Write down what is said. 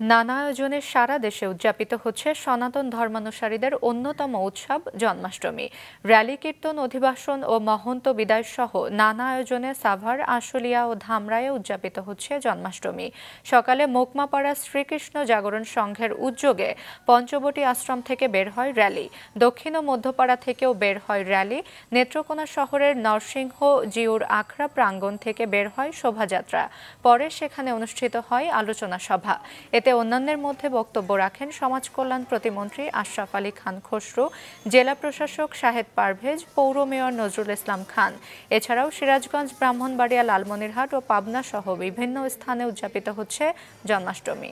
নানা আয়োজনে সারা দেশে উদযাপিত হচ্ছে সনাতন ধর্মানুসারীদের অন্যতম উৎসব জন্মাষ্টমী। র্যালি, কীর্তন, অধিবাসন ও মহন্ত বিদায় সহ নানা আয়োজনে সাভার, আশুলিয়া ও ধামরায়ে উদযাপিত হচ্ছে জন্মাষ্টমী। সকালে মোকমাপাড়া শ্রীকৃষ্ণ জাগরণ সংঘের উদ্যোগে পঞ্চবটি আশ্রম থেকে বের হয় র্যালি। দক্ষিণ ও মধ্যপাড়া থেকেও বের হয় র্যালি। নেত্রকোনা শহরের নরসিংহ, জিউর আখড়া প্রাঙ্গণ থেকে বের হয় শোভাযাত্রা। পরে সেখানে অনুষ্ঠিত হয় আলোচনা সভা। এতে অন্যান্যের মধ্যে বক্তব্য রাখেন সমাজ কল্যাণ প্রতিমন্ত্রী আশরাফ আলী খান খসরু, জেলা প্রশাসক শাহেদ পারভেজ, পৌর মেয়র নজরুল ইসলাম খান। এছাড়াও সিরাজগঞ্জ, ব্রাহ্মণবাড়িয়া, লালমনিরহাট ও পাবনা সহ বিভিন্ন স্থানে উদযাপিত হচ্ছে জন্মাষ্টমী।